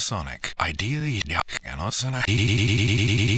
Panasonic. Ideally, Panasonic. Uh,